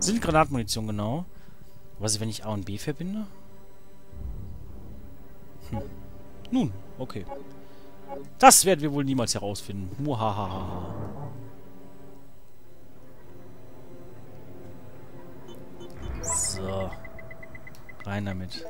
Sind Granatmunition, genau. Was ist, wenn ich A und B verbinde? Hm. Nun, okay. Das werden wir wohl niemals herausfinden. Muhahaha. So. Rein damit.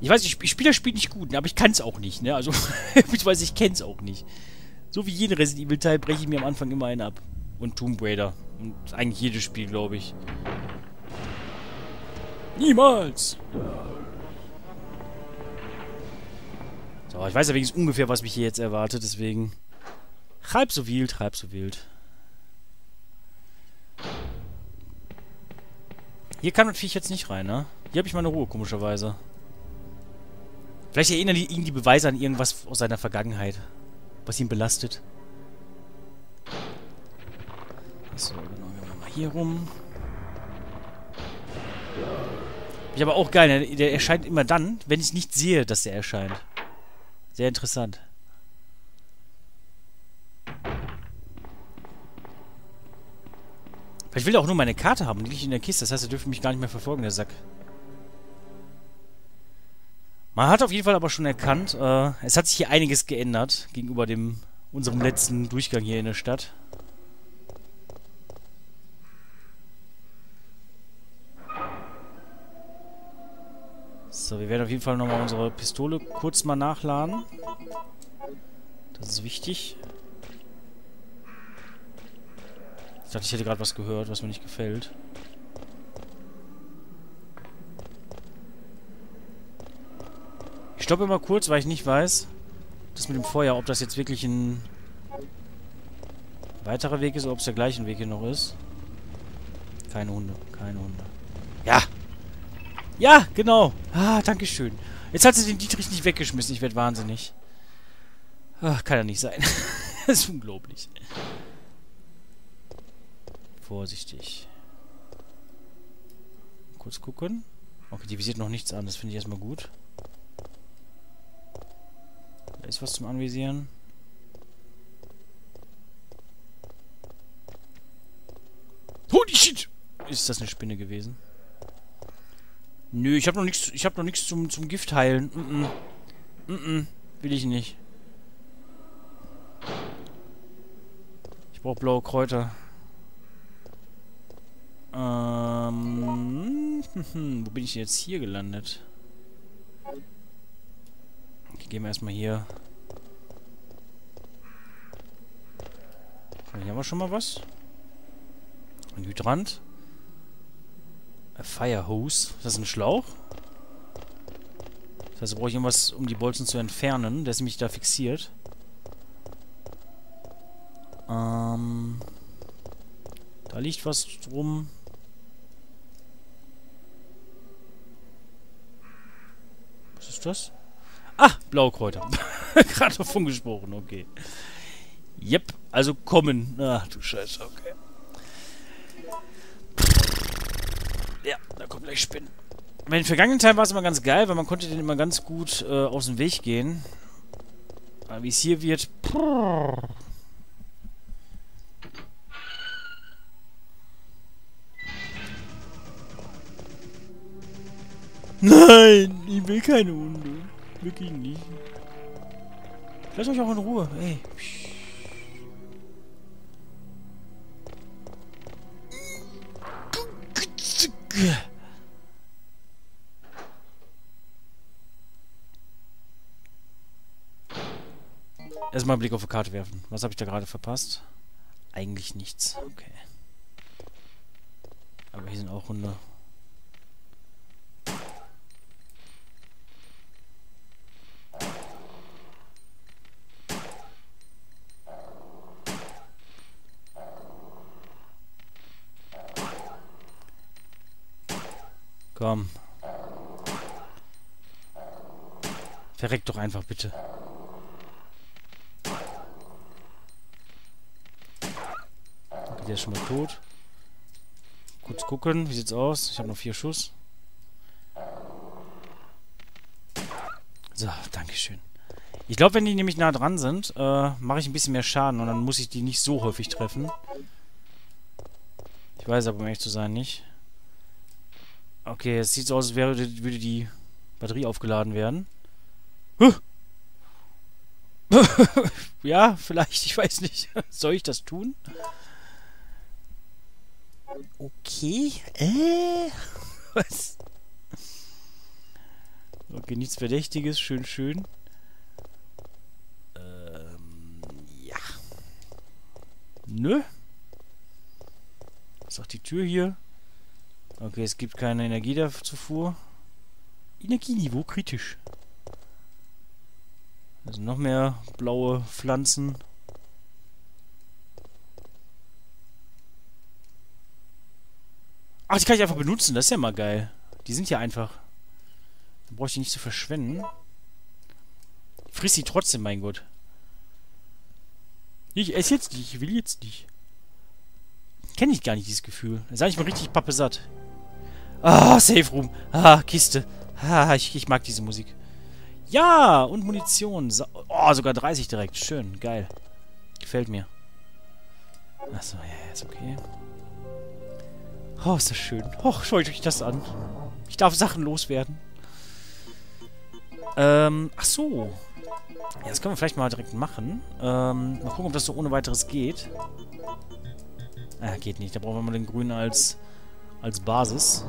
Ich weiß, ich, ich spiele das Spiel nicht gut, ne, aber ich kann es auch nicht, ne? Also, ich kenne es auch nicht. So wie jeden Resident Evil Teil breche ich mir am Anfang immer einen ab. Und Tomb Raider. Und eigentlich jedes Spiel, glaube ich. Niemals! So, ich weiß ja wenigstens ungefähr, was mich hier jetzt erwartet, deswegen... Halb so wild, halb so wild. Hier kann das Viech jetzt nicht rein, ne? Hier habe ich meine Ruhe, komischerweise. Vielleicht erinnern ihn die Beweise an irgendwas aus seiner Vergangenheit. Was ihn belastet. So, hier rum. Ich aber auch geil, ne? der erscheint immer dann, wenn ich nicht sehe, dass der erscheint. Sehr interessant. Vielleicht will auch nur meine Karte haben, die liegt in der Kiste. Das heißt, er dürfte mich gar nicht mehr verfolgen, der Sack. Man hat auf jeden Fall aber schon erkannt, äh, es hat sich hier einiges geändert gegenüber dem unserem letzten Durchgang hier in der Stadt. So, wir werden auf jeden Fall nochmal unsere Pistole kurz mal nachladen. Das ist wichtig. Ich dachte, ich hätte gerade was gehört, was mir nicht gefällt. Ich stoppe immer kurz, weil ich nicht weiß, das mit dem Feuer, ob das jetzt wirklich ein weiterer Weg ist oder ob es der gleiche Weg hier noch ist. Keine Hunde, keine Hunde. Ja! Ja, genau! Ah, dankeschön. Jetzt hat sie den Dietrich nicht weggeschmissen. Ich werde wahnsinnig. Ach, kann ja nicht sein. das ist unglaublich. Vorsichtig. Kurz gucken. Okay, die visiert noch nichts an. Das finde ich erstmal gut. Da ist was zum Anvisieren. Holy shit! Ist das eine Spinne gewesen? Nö, ich habe noch nichts. Ich habe noch nichts zum zum Gift heilen. Mm -mm. Mm -mm. Will ich nicht. Ich brauche blaue Kräuter. Ähm, wo bin ich jetzt hier gelandet? Okay, gehen wir erstmal hier. Hier haben wir schon mal was. Ein Hydrant. A Fire Hose. Ist das ein Schlauch? Das heißt, da brauche ich irgendwas, um die Bolzen zu entfernen. Der ist nämlich da fixiert. Ähm... Da liegt was drum. Was ist das? Ah, Blaukräuter. Gerade davon gesprochen, okay. Yep, also kommen. Ach du Scheiße, okay. Ja, da kommt gleich Spinnen. Bei den vergangenen Teilen war es immer ganz geil, weil man konnte den immer ganz gut äh, aus dem Weg gehen. Aber wie es hier wird... Nein, ich will keine Hunde. Wirklich nicht. Lasst euch auch in Ruhe. Ey. Erstmal einen Blick auf die Karte werfen. Was habe ich da gerade verpasst? Eigentlich nichts. Okay. Aber hier sind auch Hunde. Komm. Verreck doch einfach, bitte. Der ist schon mal tot. Kurz gucken, wie sieht's aus? Ich habe noch vier Schuss. So, Dankeschön. Ich glaube, wenn die nämlich nah dran sind, äh, mache ich ein bisschen mehr Schaden und dann muss ich die nicht so häufig treffen Ich weiß aber, um ehrlich zu sein, nicht. Okay, es sieht so aus, als wäre, würde die Batterie aufgeladen werden. Huh. ja, vielleicht, ich weiß nicht. Soll ich das tun? Okay. Äh. Was? Okay, nichts Verdächtiges. Schön, schön. Ähm, ja. Nö. Was sagt die Tür hier? Okay, es gibt keine Energiezufuhr. Energieniveau kritisch. Also noch mehr blaue Pflanzen. Ach, die kann ich einfach benutzen. Das ist ja mal geil. Die sind ja einfach. Da brauche ich die nicht zu verschwenden. Friss sie trotzdem, mein Gott. Ich esse jetzt nicht. Ich will jetzt nicht. Kenne ich gar nicht, dieses Gefühl. Sage ich mal richtig pappesatt. Ah, Safe Room. Ah, Kiste. Ah, ich, ich mag diese Musik. Ja, und Munition. Oh, sogar 30 direkt. Schön, geil. Gefällt mir. Achso, ja, ist okay. Oh, ist das schön. Och, schaut euch das an. Ich darf Sachen loswerden. Ähm, ach so. Ja, das können wir vielleicht mal direkt machen. Ähm, mal gucken, ob das so ohne weiteres geht. Ah, geht nicht. Da brauchen wir mal den grünen als, als Basis.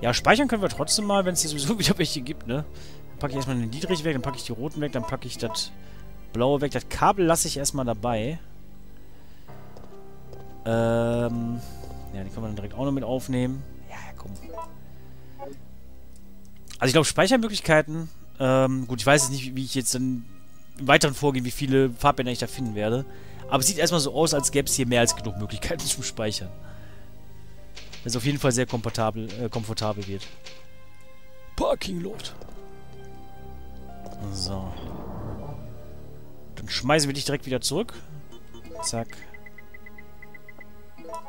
ja, speichern können wir trotzdem mal, wenn es hier sowieso wieder welche gibt, ne? Dann packe ich erstmal den Dietrich weg, dann packe ich die roten weg, dann packe ich das blaue weg. Das Kabel lasse ich erstmal dabei. Ähm... Ja, die können wir dann direkt auch noch mit aufnehmen. Ja, komm. Also ich glaube, Speichermöglichkeiten... Ähm, gut, ich weiß jetzt nicht, wie ich jetzt dann weiteren Vorgehen, wie viele Farbbänder ich da finden werde. Aber es sieht erstmal so aus, als gäbe es hier mehr als genug Möglichkeiten zum Speichern. Das auf jeden Fall sehr komfortabel, äh, komfortabel wird. Parking Lot. So. Dann schmeißen wir dich direkt wieder zurück. Zack.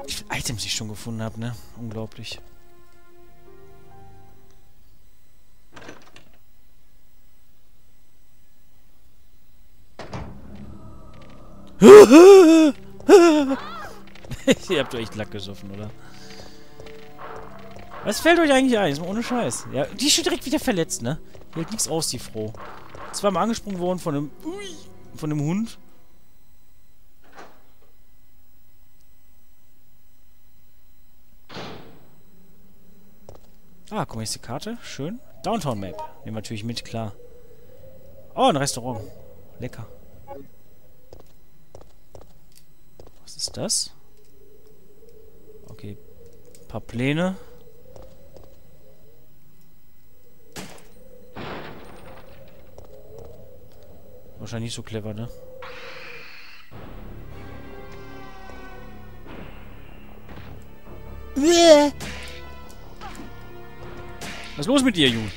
Wie viele Items ich schon gefunden habe, ne? Unglaublich. Ihr habt euch echt Lack gesoffen, oder? Was fällt euch eigentlich ein? Ist mal ohne Scheiß. Ja, die ist schon direkt wieder verletzt, ne? Hält nichts aus, die Frau. Zweimal angesprungen worden von einem... Ui, von einem Hund. Ah, guck mal, hier ist die Karte. Schön. Downtown Map. Nehmen wir natürlich mit, klar. Oh, ein Restaurant. Lecker. Was ist das? Okay. Paar Pläne. Wahrscheinlich nicht so clever, ne? Was ist los mit dir, Jun?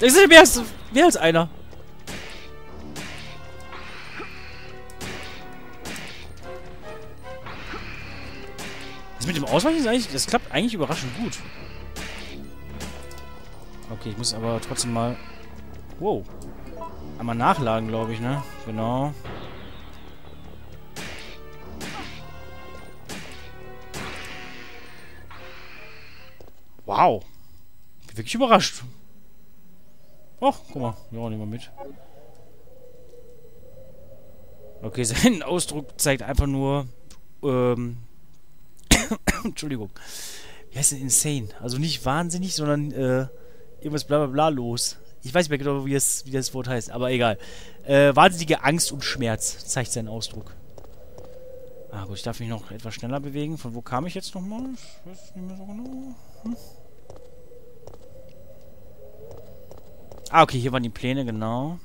Das ist mehr als, mehr als einer. Ausweichen ist eigentlich, das klappt eigentlich überraschend gut. Okay, ich muss aber trotzdem mal Wow. Einmal nachladen, glaube ich, ne? Genau. Wow. Bin wirklich überrascht. Och, guck mal. Ja, nehmen wir mit. Okay, sein Ausdruck zeigt einfach nur, ähm, Entschuldigung. Wie heißt denn insane? Also nicht wahnsinnig, sondern, äh, irgendwas bla bla bla los. Ich weiß nicht mehr genau, wie das, wie das Wort heißt, aber egal. Äh, wahnsinnige Angst und Schmerz zeigt seinen Ausdruck. Ah gut, ich darf mich noch etwas schneller bewegen. Von wo kam ich jetzt nochmal? Ich weiß nicht mehr so genau. Hm. Ah, okay, hier waren die Pläne, genau.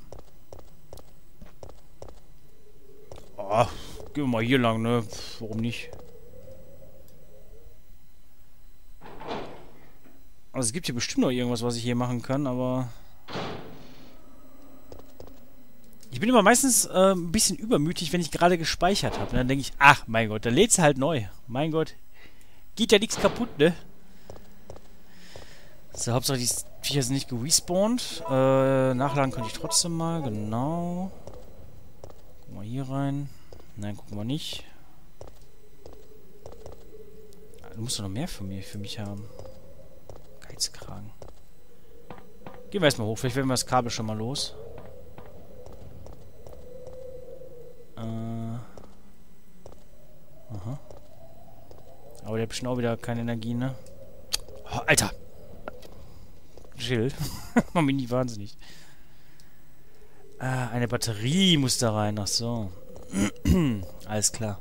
Oh, gehen wir mal hier lang, ne? Warum nicht? Also es gibt hier bestimmt noch irgendwas, was ich hier machen kann, aber... Ich bin immer meistens äh, ein bisschen übermütig, wenn ich gerade gespeichert habe. Dann denke ich, ach mein Gott, dann lädt es halt neu. Mein Gott. Geht ja nichts kaputt, ne? So, Hauptsache die Viecher sind nicht gerespawnt. Äh, nachladen könnte ich trotzdem mal, genau. Gucken wir hier rein. Nein, gucken wir nicht. Du musst doch noch mehr für mich, für mich haben. Geizkragen. Gehen wir erstmal hoch. Vielleicht werden wir das Kabel schon mal los. Äh. Aha. Aber der hat bestimmt auch wieder keine Energie, ne? Oh, Alter! Chill. Mach mich nicht wahnsinnig. Ah, eine Batterie muss da rein. Ach so. Alles klar.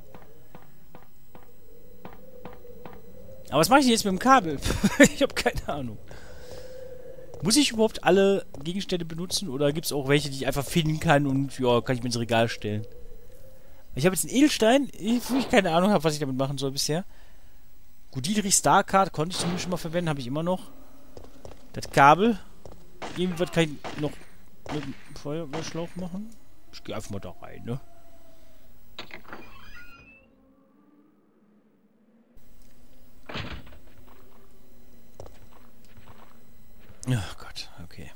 Aber was mache ich jetzt mit dem Kabel? ich habe keine Ahnung. Muss ich überhaupt alle Gegenstände benutzen oder gibt es auch welche, die ich einfach finden kann und ja, kann ich mir ins Regal stellen? Ich habe jetzt einen Edelstein, wo ich keine Ahnung habe, was ich damit machen soll bisher. Gudidrich Starcard konnte ich zumindest schon mal verwenden, habe ich immer noch. Das Kabel. Irgendwas kann ich noch mit dem Feuerwehrschlauch machen. Ich gehe einfach mal da rein, ne? Ach Gott, okay.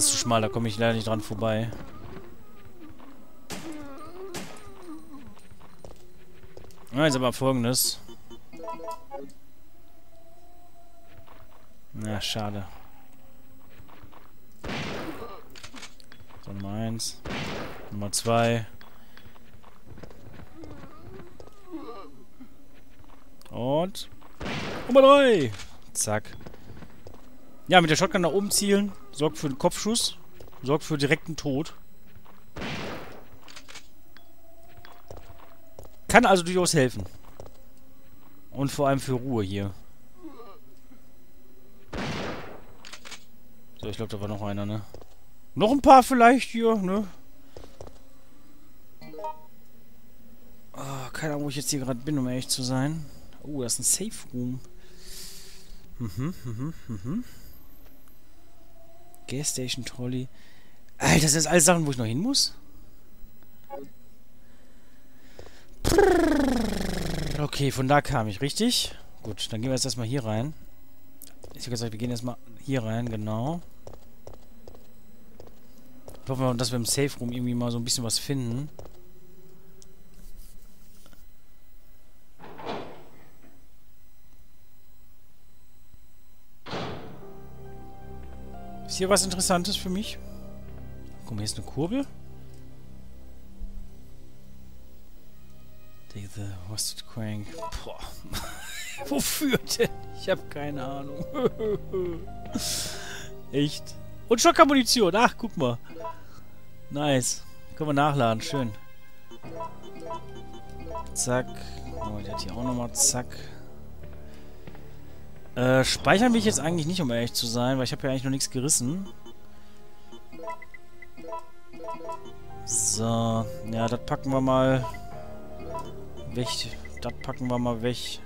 Das ist zu schmal, da komme ich leider nicht dran vorbei. Na, jetzt aber folgendes. Na, schade. So, Nummer 1. Nummer 2. Und Nummer 3. Zack. Ja, mit der Shotgun nach oben zielen. Sorgt für den Kopfschuss. Sorgt für direkten Tod. Kann also durchaus helfen. Und vor allem für Ruhe hier. So, ich glaube, da war noch einer, ne? Noch ein paar vielleicht hier, ne? Oh, keine Ahnung, wo ich jetzt hier gerade bin, um ehrlich zu sein. Oh, das ist ein Safe Room. Mhm, mhm, mhm. Gas Station Trolley. Alter, das sind alles Sachen, wo ich noch hin muss? Okay, von da kam ich, richtig? Gut, dann gehen wir jetzt erstmal hier rein. Ich habe gesagt, wir gehen erstmal hier rein, genau. Ich hoffe, dass wir im Safe Room irgendwie mal so ein bisschen was finden. Hier was Interessantes für mich? Guck mal, hier ist eine Kurbel. The Rusted Crank. Boah. Wofür denn? Ich habe keine Ahnung. Echt. Und Schocker-Munition. Ach, guck mal. Nice. Können wir nachladen. Schön. Zack. Oh, der hat hier auch nochmal. Zack. Äh, speichern will ich jetzt eigentlich nicht, um ehrlich zu sein, weil ich habe ja eigentlich noch nichts gerissen. So. Ja, das packen wir mal weg. Das packen wir mal weg.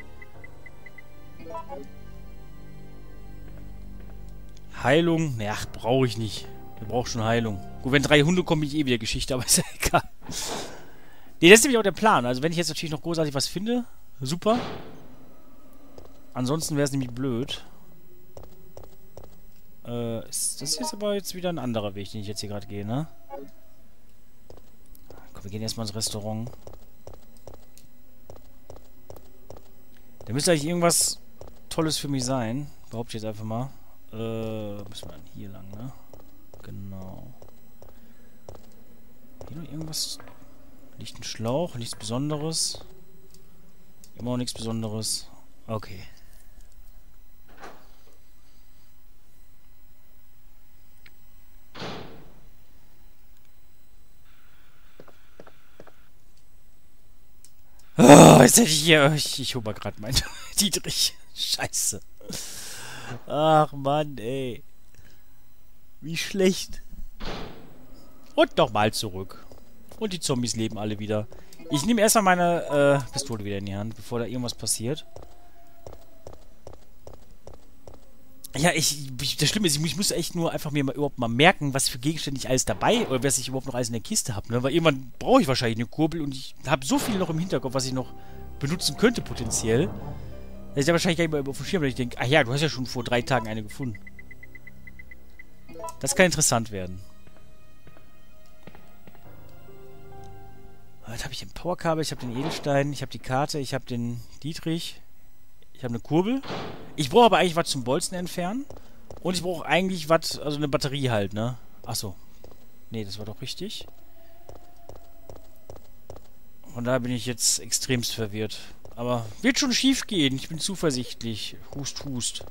Heilung? Ja, brauche ich nicht. Wir brauchen schon Heilung. Gut, wenn drei Hunde kommen, bin ich eh wieder Geschichte, aber ist ja egal. Ne, das ist nämlich auch der Plan. Also wenn ich jetzt natürlich noch großartig was finde, super. Ansonsten wäre es nämlich blöd. Äh, ist das jetzt aber jetzt wieder ein anderer Weg, den ich jetzt hier gerade gehe, ne? Komm, wir gehen erstmal ins Restaurant. Da müsste eigentlich irgendwas Tolles für mich sein. Behaupte ich jetzt einfach mal. Äh, müssen wir dann hier lang, ne? Genau. Hier noch irgendwas? Liegt ein Schlauch, nichts Besonderes. Immer noch nichts Besonderes. Okay. Hätte ich hier... Ich, ich hole mal gerade meinen Dietrich. Scheiße. Ach, Mann, ey. Wie schlecht. Und nochmal zurück. Und die Zombies leben alle wieder. Ich nehme erstmal meine äh, Pistole wieder in die Hand, bevor da irgendwas passiert. Ja, ich, ich, das Schlimme ist, ich, ich muss echt nur einfach mir mal, überhaupt mal merken, was für Gegenstände ich alles dabei oder was ich überhaupt noch alles in der Kiste habe. Ne? Weil irgendwann brauche ich wahrscheinlich eine Kurbel und ich habe so viel noch im Hinterkopf, was ich noch benutzen könnte potenziell. Das ist ja wahrscheinlich gar nicht mehr auf dem Schirm, weil ich denke, ach ja, du hast ja schon vor drei Tagen eine gefunden. Das kann interessant werden. Was habe ich im Powerkabel? Ich habe den Edelstein, ich habe die Karte, ich habe den Dietrich. Ich habe eine Kurbel. Ich brauche aber eigentlich was zum Bolzen entfernen. Und ich brauche eigentlich was, also eine Batterie halt, ne? Achso. Nee, das war doch richtig. Von daher bin ich jetzt extremst verwirrt. Aber wird schon schief gehen. Ich bin zuversichtlich. Hust, hust.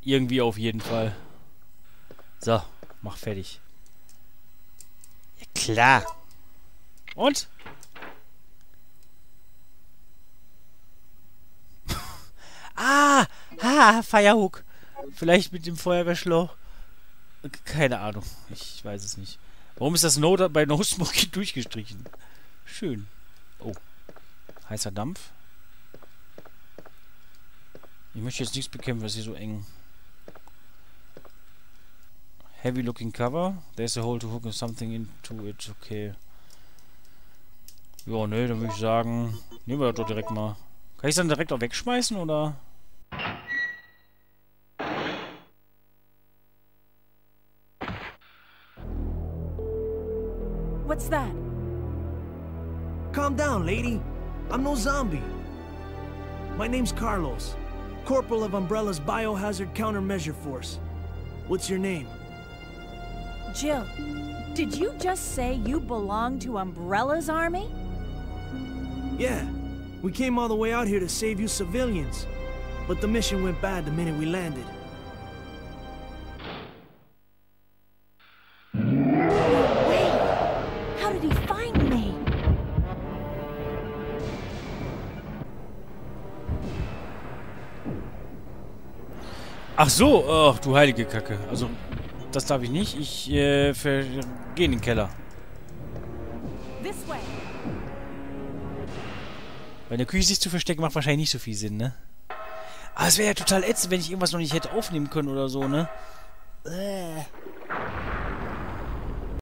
Irgendwie auf jeden Fall. So, mach fertig. Ja, klar. Und? ah! Ha! Firehawk. Vielleicht mit dem Feuerwehrschlauch. Keine Ahnung. Ich weiß es nicht. Warum ist das No bei No Smoking durchgestrichen? Schön. Oh. Heißer Dampf. Ich möchte jetzt nichts bekämpfen, was hier so eng Heavy looking cover. There's a hole to hook something into it. Okay. Ja, ne, dann würde ich sagen, nehmen wir das doch direkt mal. Kann ich es dann direkt auch wegschmeißen, oder? What's that? Calm down, lady. I'm no zombie. My name's Carlos, Corporal of Umbrella's Biohazard Countermeasure Force. What's your name? Jill, did you just say you belong to Umbrella's army? Yeah. We came all the way out here to save you civilians. But the mission went bad the minute we landed. Ach so, ach du heilige Kacke. Also, das darf ich nicht. Ich, äh, gehe in den Keller. This way. Bei der Küche sich zu verstecken macht wahrscheinlich nicht so viel Sinn, ne? Aber es wäre ja total ätzend, wenn ich irgendwas noch nicht hätte aufnehmen können oder so, ne? Äh.